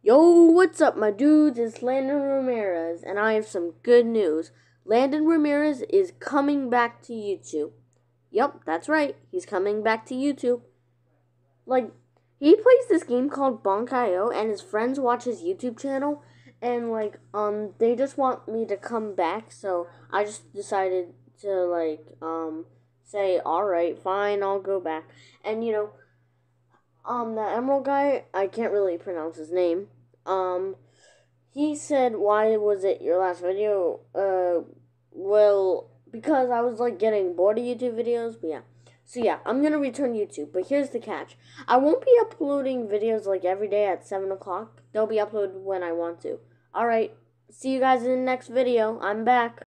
Yo, what's up, my dudes? It's Landon Ramirez, and I have some good news. Landon Ramirez is coming back to YouTube. Yep, that's right. He's coming back to YouTube. Like, he plays this game called Bonk.io, and his friends watch his YouTube channel, and, like, um, they just want me to come back, so I just decided to, like, um, say, alright, fine, I'll go back. And, you know, um, the Emerald guy, I can't really pronounce his name. Um, he said, "Why was it your last video?" Uh, well, because I was like getting bored of YouTube videos. But yeah, so yeah, I'm gonna return YouTube. But here's the catch: I won't be uploading videos like every day at seven o'clock. They'll be uploaded when I want to. All right, see you guys in the next video. I'm back.